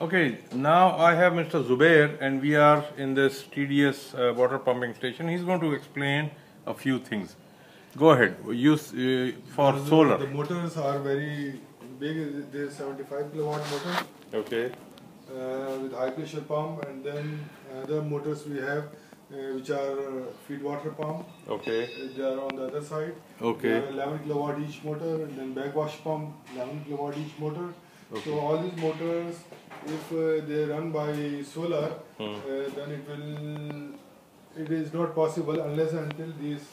Okay, now I have Mr. Zubair and we are in this TDS uh, water pumping station. He's going to explain a few things. Go ahead. Use uh, for The- solar. The motors are very big. There's 75 kilowatt motor Okay. uh, with high pressure pump, and then other motors we have uh, which are uh, feed water pump. Okay. Uh, They are on the other side. Okay. They are 11 kilowatt each motor, and then backwash pump 11 kilowatt each motor. Okay. So all these motors, if uh, they run by solar, Hmm. uh, then it will. It is not possible unless until these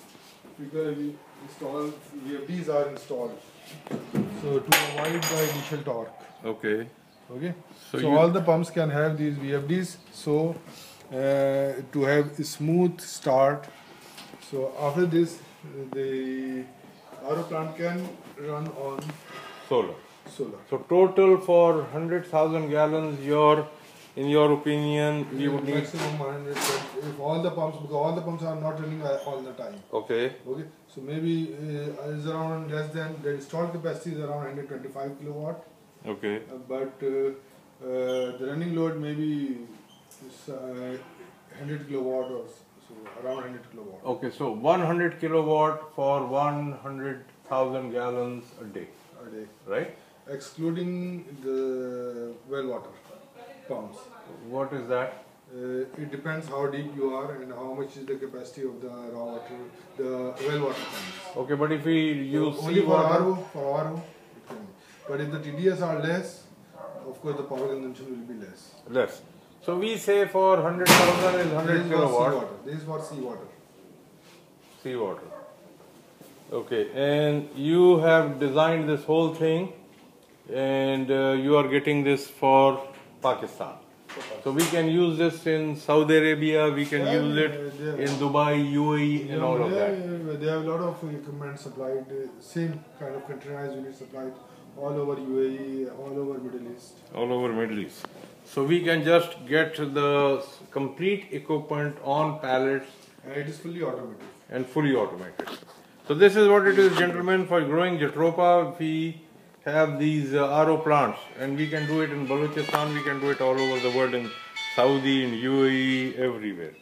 figure we install VFDs are installed. So to avoid the initial torque. Okay. Okay. So So, all the pumps can have these VFDs. So uh, to have a smooth start. So after this, uh, the RO plant can run on Solar. Solar. So total for 100,000 gallons, your, in your opinion, we would need. maximum 100. If all the pumps, because all the pumps are not running all the time. Okay. Okay. So maybe uh, is around less than the installed capacity is around 125 kilowatt. Okay. Uh, but uh, uh, the running load maybe is uh, 100 kilowatt or so around 100 kilowatt Okay, so 100 kilowatt for 100,000 gallons a day, a day, right? Excluding the well water pumps. What is that? Uh, it depends how deep you are and how much is the capacity of the raw water, the well water pumps. Okay, but if we use Only sea for water, RO, for RO, it can be. But if the TDS are less, of course the power consumption will be less. less. So we say for 100,000 is 100 This is for sea kilowatt water. This is for sea water. sea water. Okay, and you have designed this whole thing and uh, you are getting this for Pakistan. So we can use this in Saudi Arabia, we can Yeah, use it yeah, yeah. in Dubai, UAE and all of that. They have a lot of equipment supplied, uh, same kind of containerized unit supplied all over UAE, all over Middle East. all over Middle East. So we can just get the complete equipment on pallets And it is fully automated. and fully automated. So this is what it is, gentlemen, for growing Jatropha. We have these uh, RO plants, and we can do it in Balochistan. We can do it all over the world in Saudi, in UAE, everywhere.